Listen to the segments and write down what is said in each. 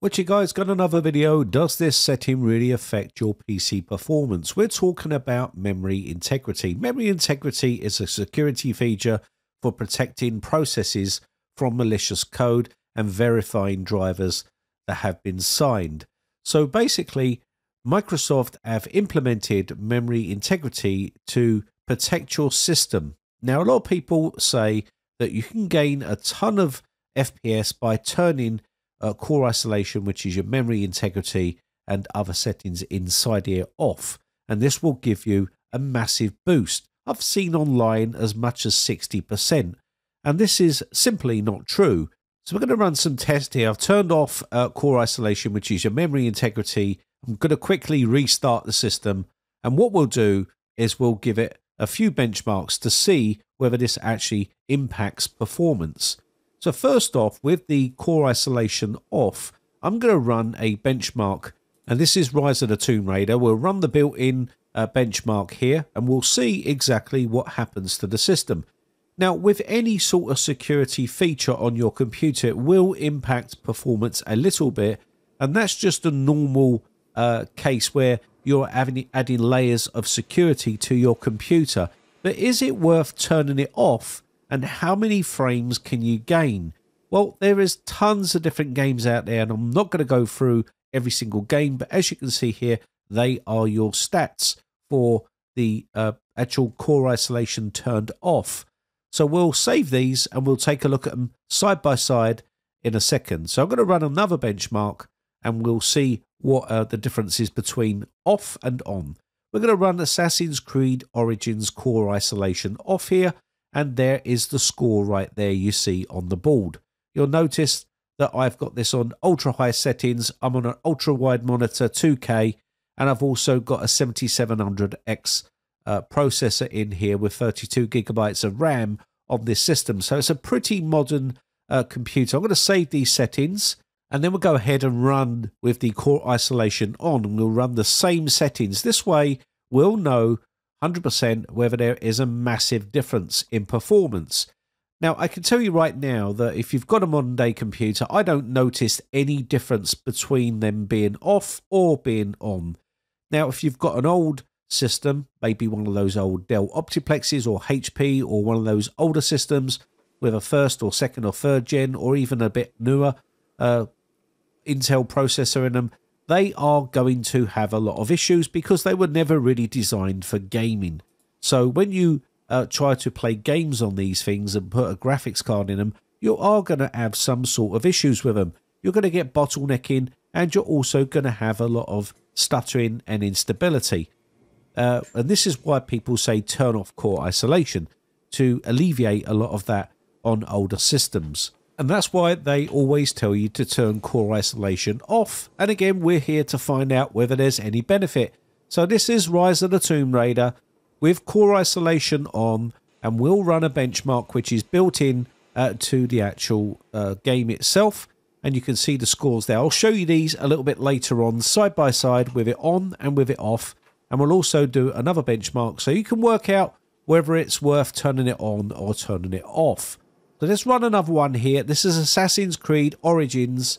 What you guys got another video. Does this setting really affect your PC performance? We're talking about memory integrity. Memory integrity is a security feature for protecting processes from malicious code and verifying drivers that have been signed. So basically, Microsoft have implemented memory integrity to protect your system. Now, a lot of people say that you can gain a ton of FPS by turning uh, core isolation, which is your memory integrity and other settings inside here off. And this will give you a massive boost. I've seen online as much as 60%. And this is simply not true. So we're going to run some tests here. I've turned off uh, core isolation, which is your memory integrity. I'm going to quickly restart the system. And what we'll do is we'll give it a few benchmarks to see whether this actually impacts performance. So first off, with the core isolation off, I'm going to run a benchmark, and this is Rise of the Tomb Raider. We'll run the built-in uh, benchmark here, and we'll see exactly what happens to the system. Now, with any sort of security feature on your computer, it will impact performance a little bit, and that's just a normal uh, case where you're adding, adding layers of security to your computer. But is it worth turning it off and how many frames can you gain? Well, there is tons of different games out there, and I'm not going to go through every single game, but as you can see here, they are your stats for the uh, actual core isolation turned off. So we'll save these and we'll take a look at them side by side in a second. So I'm going to run another benchmark and we'll see what are the differences between off and on. We're going to run Assassin's Creed Origins core isolation off here and there is the score right there you see on the board. You'll notice that I've got this on ultra high settings. I'm on an ultra wide monitor 2K and I've also got a 7700X uh, processor in here with 32 gigabytes of RAM on this system. So it's a pretty modern uh, computer. I'm going to save these settings and then we'll go ahead and run with the core isolation on and we'll run the same settings. This way we'll know 100% whether there is a massive difference in performance. Now, I can tell you right now that if you've got a modern day computer, I don't notice any difference between them being off or being on. Now, if you've got an old system, maybe one of those old Dell Optiplexes or HP or one of those older systems with a first or second or third gen or even a bit newer uh, Intel processor in them, they are going to have a lot of issues because they were never really designed for gaming. So when you uh, try to play games on these things and put a graphics card in them, you are going to have some sort of issues with them. You're going to get bottlenecking and you're also going to have a lot of stuttering and instability. Uh, and this is why people say turn off core isolation to alleviate a lot of that on older systems. And that's why they always tell you to turn core isolation off. And again, we're here to find out whether there's any benefit. So this is Rise of the Tomb Raider with core isolation on, and we'll run a benchmark which is built in uh, to the actual uh, game itself. And you can see the scores there. I'll show you these a little bit later on, side by side, with it on and with it off. And we'll also do another benchmark so you can work out whether it's worth turning it on or turning it off. So let's run another one here. This is Assassin's Creed Origins.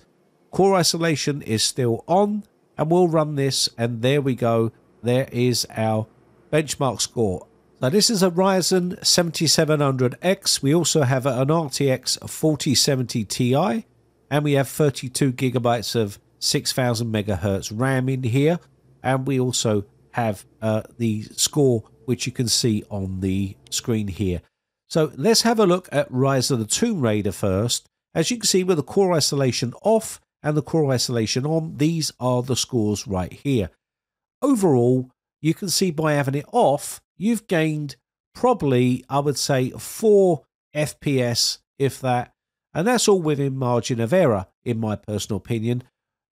Core isolation is still on. And we'll run this. And there we go. There is our benchmark score. Now this is a Ryzen 7700X. We also have an RTX 4070 Ti. And we have 32 gigabytes of 6000 megahertz RAM in here. And we also have uh, the score which you can see on the screen here. So let's have a look at Rise of the Tomb Raider first. As you can see with the core isolation off and the core isolation on, these are the scores right here. Overall, you can see by having it off, you've gained probably, I would say, 4 FPS, if that. And that's all within margin of error, in my personal opinion.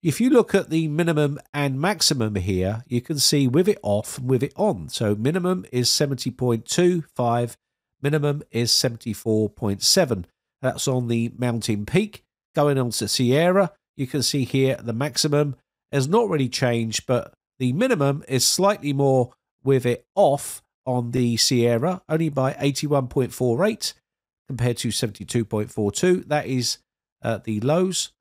If you look at the minimum and maximum here, you can see with it off and with it on. So minimum is 70.25 minimum is 74.7. That's on the mountain peak. Going on to Syria, you can see here the maximum has not really changed, but the minimum is slightly more with it off on the Syria, only by 81.48 compared to 72.42. That is uh, the lows.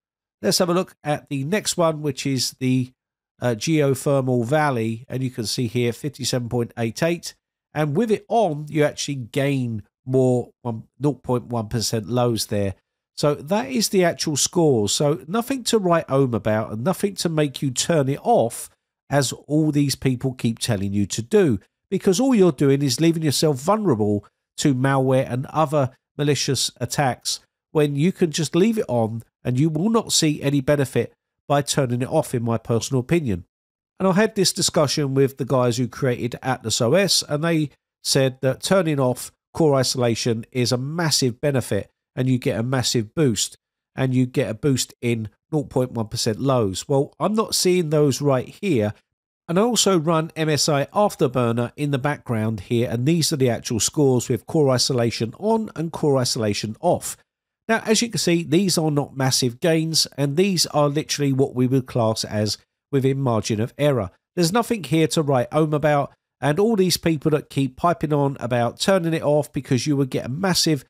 Let's have a look at the next one, which is the uh, geothermal valley. And you can see here 57.88. And with it on, you actually gain more 0.1% lows there. So that is the actual score. So nothing to write home about and nothing to make you turn it off as all these people keep telling you to do. Because all you're doing is leaving yourself vulnerable to malware and other malicious attacks when you can just leave it on and you will not see any benefit by turning it off, in my personal opinion. And I had this discussion with the guys who created Atlas OS, and they said that turning off core isolation is a massive benefit and you get a massive boost and you get a boost in 0.1% lows. Well, I'm not seeing those right here. And I also run MSI Afterburner in the background here, and these are the actual scores with core isolation on and core isolation off. Now, as you can see, these are not massive gains, and these are literally what we would class as within margin of error. There's nothing here to write home about, and all these people that keep piping on about turning it off because you would get a massive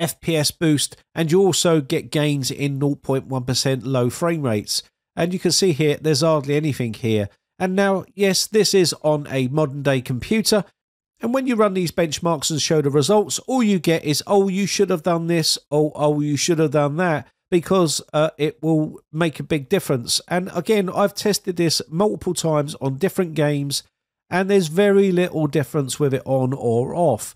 FPS boost, and you also get gains in 0.1% low frame rates. And you can see here, there's hardly anything here. And now, yes, this is on a modern day computer. And when you run these benchmarks and show the results, all you get is, oh, you should have done this, or oh, you should have done that, because uh, it will make a big difference. And again, I've tested this multiple times on different games, and there's very little difference with it on or off.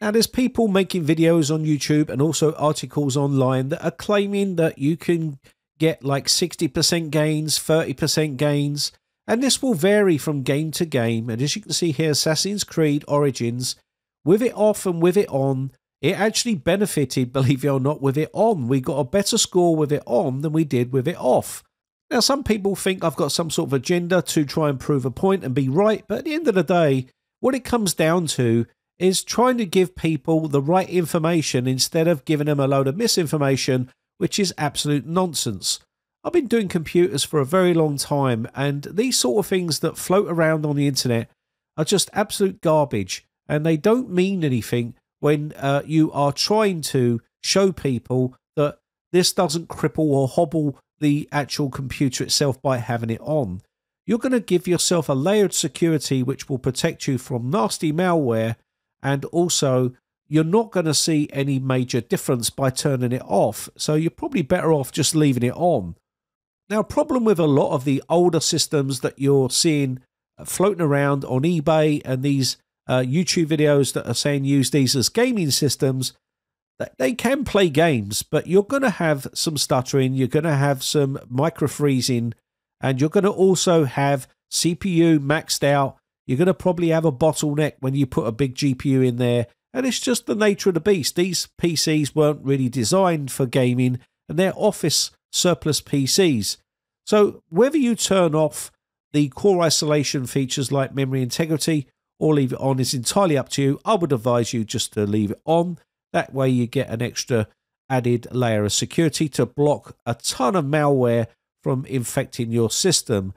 Now, there's people making videos on YouTube and also articles online that are claiming that you can get like 60% gains, 30% gains, and this will vary from game to game. And as you can see here, Assassin's Creed Origins, with it off and with it on, it actually benefited, believe it or not, with it on. We got a better score with it on than we did with it off. Now, some people think I've got some sort of agenda to try and prove a point and be right, but at the end of the day, what it comes down to is trying to give people the right information instead of giving them a load of misinformation, which is absolute nonsense. I've been doing computers for a very long time, and these sort of things that float around on the internet are just absolute garbage, and they don't mean anything when uh, you are trying to show people that this doesn't cripple or hobble the actual computer itself by having it on. You're going to give yourself a layered security which will protect you from nasty malware and also you're not going to see any major difference by turning it off. So you're probably better off just leaving it on. Now, problem with a lot of the older systems that you're seeing floating around on eBay and these uh, YouTube videos that are saying use these as gaming systems, they can play games, but you're going to have some stuttering, you're going to have some micro freezing, and you're going to also have CPU maxed out you're going to probably have a bottleneck when you put a big GPU in there. And it's just the nature of the beast. These PCs weren't really designed for gaming and they're office surplus PCs. So whether you turn off the core isolation features like memory integrity or leave it on is entirely up to you. I would advise you just to leave it on. That way you get an extra added layer of security to block a ton of malware from infecting your system.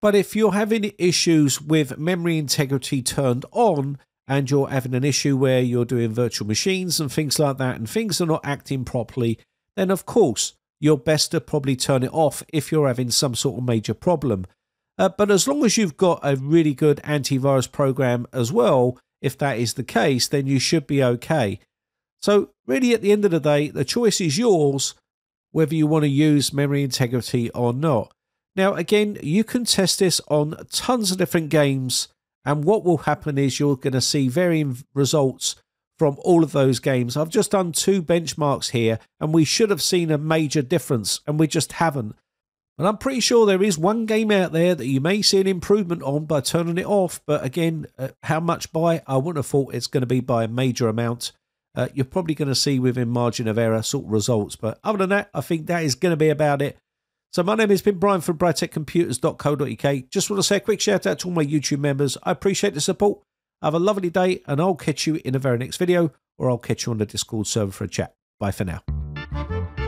But if you're having issues with memory integrity turned on and you're having an issue where you're doing virtual machines and things like that and things are not acting properly, then of course you're best to probably turn it off if you're having some sort of major problem. Uh, but as long as you've got a really good antivirus program as well, if that is the case, then you should be okay. So, really, at the end of the day, the choice is yours whether you want to use memory integrity or not. Now, again, you can test this on tons of different games, and what will happen is you're going to see varying results from all of those games. I've just done two benchmarks here, and we should have seen a major difference, and we just haven't. And I'm pretty sure there is one game out there that you may see an improvement on by turning it off, but again, uh, how much by? I wouldn't have thought it's going to be by a major amount. Uh, you're probably going to see within margin of error sort of results, but other than that, I think that is going to be about it. So my name has been Brian from briteccomputers.co.uk. Just want to say a quick shout out to all my YouTube members. I appreciate the support. Have a lovely day and I'll catch you in the very next video or I'll catch you on the Discord server for a chat. Bye for now.